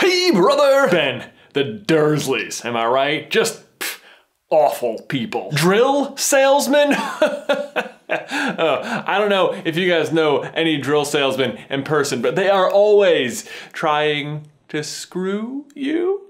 Hey, brother! Ben, the Dursleys, am I right? Just pff, awful people. Drill salesman? Uh, I don't know if you guys know any drill salesman in person, but they are always trying to screw you.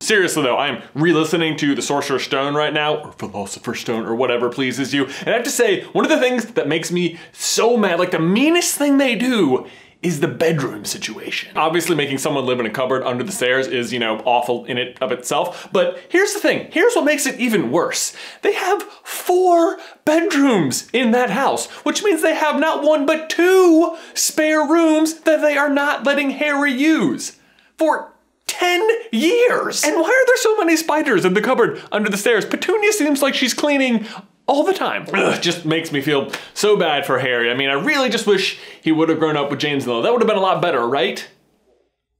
Seriously though, I'm re-listening to The Sorcerer's Stone right now, or Philosopher's Stone, or whatever pleases you, and I have to say, one of the things that makes me so mad, like the meanest thing they do, is the bedroom situation. Obviously making someone live in a cupboard under the stairs is, you know, awful in it of itself, but here's the thing, here's what makes it even worse. They have four bedrooms in that house, which means they have not one but two spare rooms that they are not letting Harry use. For 10 years! And why are there so many spiders in the cupboard under the stairs? Petunia seems like she's cleaning all the time. Ugh, just makes me feel so bad for Harry. I mean, I really just wish he would have grown up with James Lily. That would have been a lot better, right?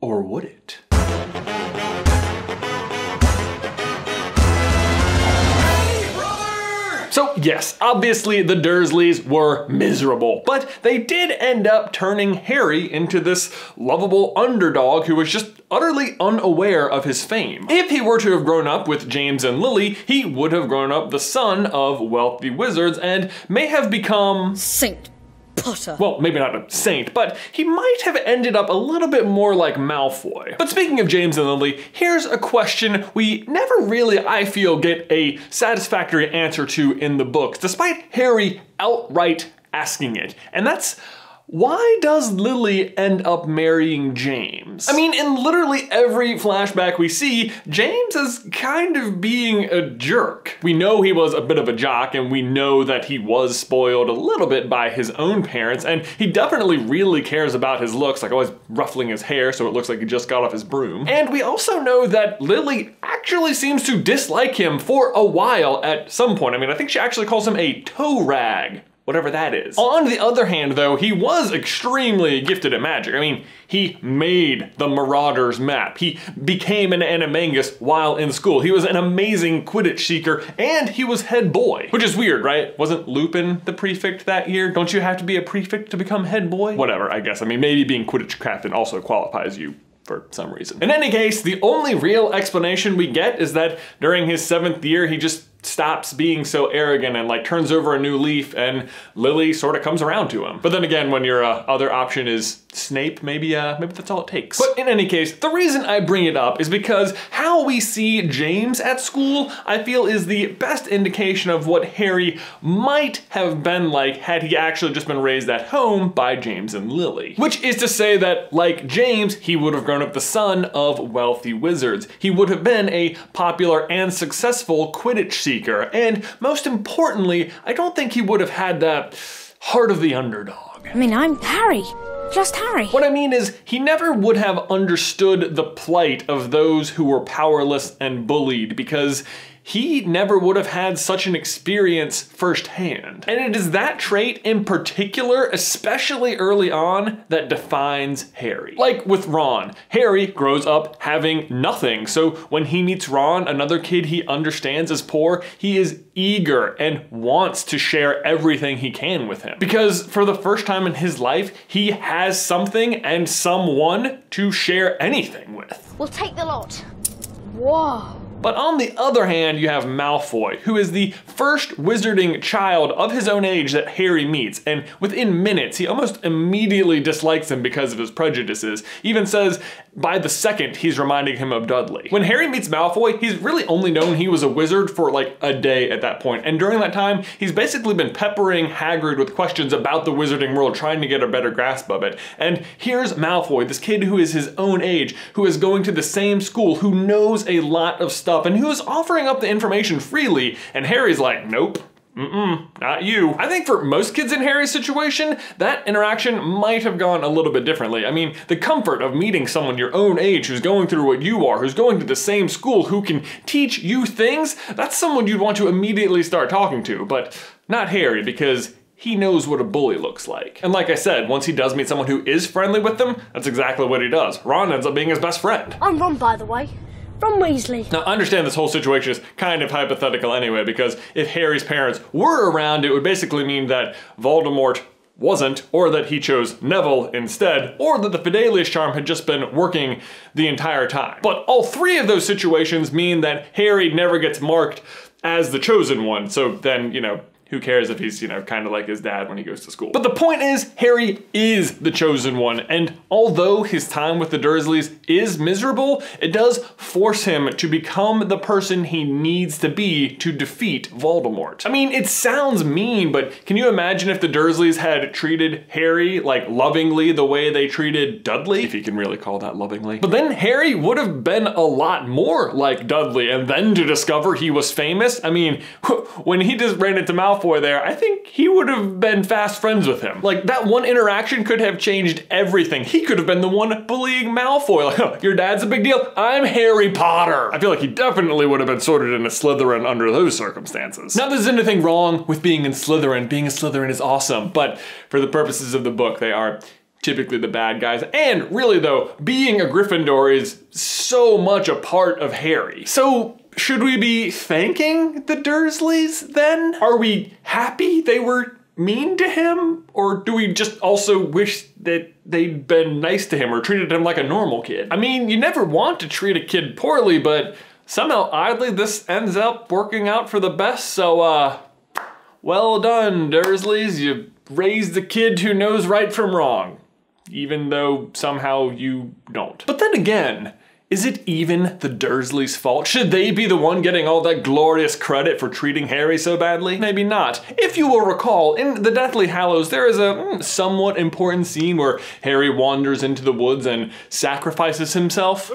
Or would it? So yes, obviously the Dursleys were miserable, but they did end up turning Harry into this lovable underdog who was just utterly unaware of his fame. If he were to have grown up with James and Lily, he would have grown up the son of wealthy wizards and may have become Saint Potter. well, maybe not a saint, but he might have ended up a little bit more like Malfoy. But speaking of James and Lily, here's a question we never really, I feel, get a satisfactory answer to in the books, despite Harry outright asking it. And that's why does Lily end up marrying James? I mean, in literally every flashback we see, James is kind of being a jerk. We know he was a bit of a jock, and we know that he was spoiled a little bit by his own parents, and he definitely really cares about his looks, like always ruffling his hair so it looks like he just got off his broom. And we also know that Lily actually seems to dislike him for a while at some point. I mean, I think she actually calls him a toe rag whatever that is. On the other hand, though, he was extremely gifted at magic. I mean, he made the Marauders map. He became an Animagus while in school. He was an amazing Quidditch seeker, and he was head boy. Which is weird, right? Wasn't Lupin the prefect that year? Don't you have to be a prefect to become head boy? Whatever, I guess. I mean, maybe being Quidditch captain also qualifies you for some reason. In any case, the only real explanation we get is that during his seventh year, he just stops being so arrogant and like turns over a new leaf and Lily sort of comes around to him. But then again, when your uh, other option is Snape, maybe uh, maybe that's all it takes. But in any case, the reason I bring it up is because how we see James at school, I feel is the best indication of what Harry might have been like had he actually just been raised at home by James and Lily. Which is to say that, like James, he would have grown up the son of wealthy wizards. He would have been a popular and successful Quidditch seeker, and most importantly, I don't think he would have had that heart of the underdog. I mean, I'm Harry. Just Harry. What I mean is, he never would have understood the plight of those who were powerless and bullied because he never would have had such an experience firsthand. And it is that trait in particular, especially early on, that defines Harry. Like with Ron, Harry grows up having nothing, so when he meets Ron, another kid he understands as poor, he is eager and wants to share everything he can with him. Because for the first time in his life, he has something and someone to share anything with. We'll take the lot. Whoa. But on the other hand, you have Malfoy, who is the first wizarding child of his own age that Harry meets, and within minutes, he almost immediately dislikes him because of his prejudices. Even says by the second, he's reminding him of Dudley. When Harry meets Malfoy, he's really only known he was a wizard for like a day at that point, and during that time, he's basically been peppering Hagrid with questions about the wizarding world, trying to get a better grasp of it. And here's Malfoy, this kid who is his own age, who is going to the same school, who knows a lot of stuff, and who is offering up the information freely, and Harry's like, nope. Mm-mm, not you. I think for most kids in Harry's situation, that interaction might have gone a little bit differently. I mean, the comfort of meeting someone your own age who's going through what you are, who's going to the same school, who can teach you things, that's someone you'd want to immediately start talking to, but not Harry, because he knows what a bully looks like. And like I said, once he does meet someone who is friendly with them, that's exactly what he does. Ron ends up being his best friend. I'm Ron, by the way. Ron Weasley. Now, understand this whole situation is kind of hypothetical anyway, because if Harry's parents were around, it would basically mean that Voldemort wasn't, or that he chose Neville instead, or that the Fidelius charm had just been working the entire time. But all three of those situations mean that Harry never gets marked as the chosen one, so then, you know, who cares if he's, you know, kind of like his dad when he goes to school. But the point is, Harry is the chosen one, and although his time with the Dursleys is miserable, it does force him to become the person he needs to be to defeat Voldemort. I mean, it sounds mean, but can you imagine if the Dursleys had treated Harry like lovingly the way they treated Dudley? If you can really call that lovingly. But then Harry would have been a lot more like Dudley, and then to discover he was famous, I mean, when he just ran into Malfoy Malfoy there, I think he would have been fast friends with him. Like, that one interaction could have changed everything. He could have been the one bullying Malfoy. Like, oh, your dad's a big deal? I'm Harry Potter. I feel like he definitely would have been sorted into Slytherin under those circumstances. Not that there's anything wrong with being in Slytherin. Being a Slytherin is awesome, but for the purposes of the book, they are typically the bad guys. And really though, being a Gryffindor is so much a part of Harry. So should we be thanking the Dursleys then? Are we happy they were mean to him? Or do we just also wish that they'd been nice to him or treated him like a normal kid? I mean, you never want to treat a kid poorly, but somehow oddly this ends up working out for the best, so uh, well done, Dursleys. You raised the kid who knows right from wrong, even though somehow you don't. But then again, is it even the Dursleys' fault? Should they be the one getting all that glorious credit for treating Harry so badly? Maybe not. If you will recall, in the Deathly Hallows, there is a mm, somewhat important scene where Harry wanders into the woods and sacrifices himself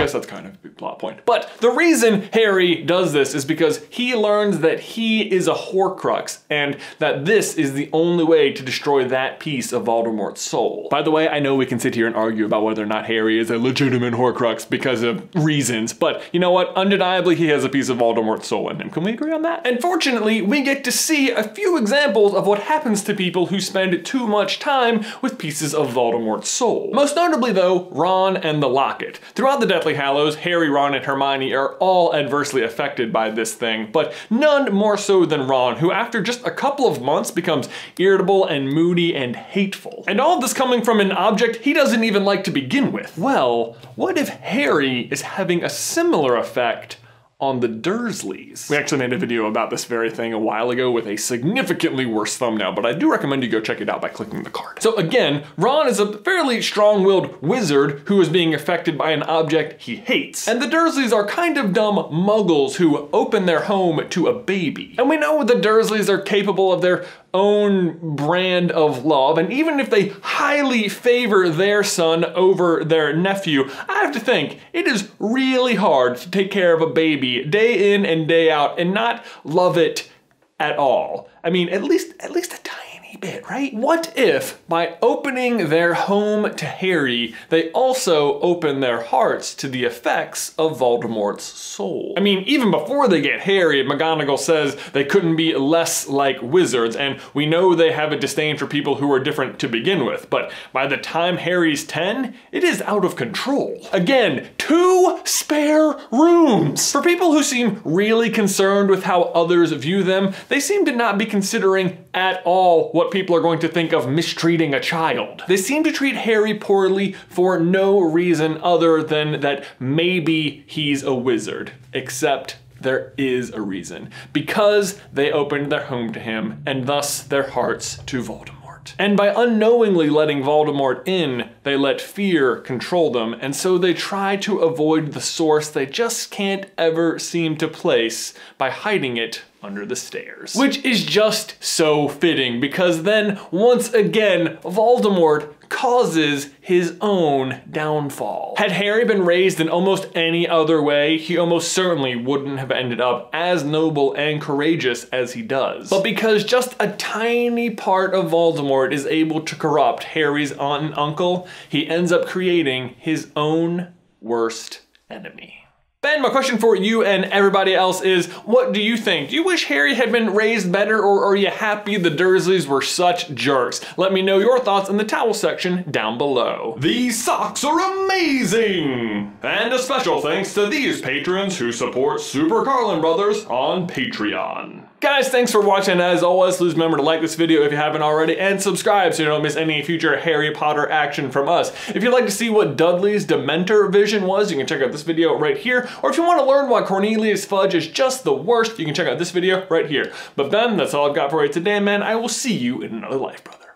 guess that's kind of a plot point. But the reason Harry does this is because he learns that he is a Horcrux and that this is the only way to destroy that piece of Voldemort's soul. By the way, I know we can sit here and argue about whether or not Harry is a legitimate Horcrux because of reasons, but you know what? Undeniably, he has a piece of Voldemort's soul in him. Can we agree on that? And fortunately, we get to see a few examples of what happens to people who spend too much time with pieces of Voldemort's soul. Most notably though, Ron and the Locket. Throughout the Deathly Deathly Hallows, Harry, Ron, and Hermione are all adversely affected by this thing, but none more so than Ron, who after just a couple of months becomes irritable and moody and hateful. And all of this coming from an object he doesn't even like to begin with. Well, what if Harry is having a similar effect on the Dursleys. We actually made a video about this very thing a while ago with a significantly worse thumbnail, but I do recommend you go check it out by clicking the card. So again, Ron is a fairly strong-willed wizard who is being affected by an object he hates. And the Dursleys are kind of dumb muggles who open their home to a baby. And we know the Dursleys are capable of their own brand of love, and even if they highly favor their son over their nephew, I have to think it is really hard to take care of a baby day in and day out and not love it at all. I mean, at least at least a tiny bit, right? What if by opening their home to Harry, they also open their hearts to the effects of Voldemort's soul? I mean, even before they get Harry, McGonagall says they couldn't be less like wizards, and we know they have a disdain for people who are different to begin with, but by the time Harry's 10, it is out of control. Again, two spare rooms! For people who seem really concerned with how others view them, they seem to not be considering at all people are going to think of mistreating a child. They seem to treat Harry poorly for no reason other than that maybe he's a wizard, except there is a reason. Because they opened their home to him, and thus their hearts to Voldemort. And by unknowingly letting Voldemort in, they let fear control them, and so they try to avoid the source they just can't ever seem to place by hiding it under the stairs. Which is just so fitting because then once again, Voldemort causes his own downfall. Had Harry been raised in almost any other way, he almost certainly wouldn't have ended up as noble and courageous as he does. But because just a tiny part of Voldemort is able to corrupt Harry's aunt and uncle, he ends up creating his own worst enemy. Ben, my question for you and everybody else is, what do you think? Do you wish Harry had been raised better or are you happy the Dursleys were such jerks? Let me know your thoughts in the towel section down below. These socks are amazing! And a special thanks to these patrons who support Super Carlin Brothers on Patreon. Guys, thanks for watching. As always, please remember to like this video if you haven't already and subscribe so you don't miss any future Harry Potter action from us. If you'd like to see what Dudley's Dementor vision was, you can check out this video right here. Or if you want to learn why Cornelius Fudge is just the worst, you can check out this video right here. But Ben, that's all I've got for you today, man. I will see you in another life, brother.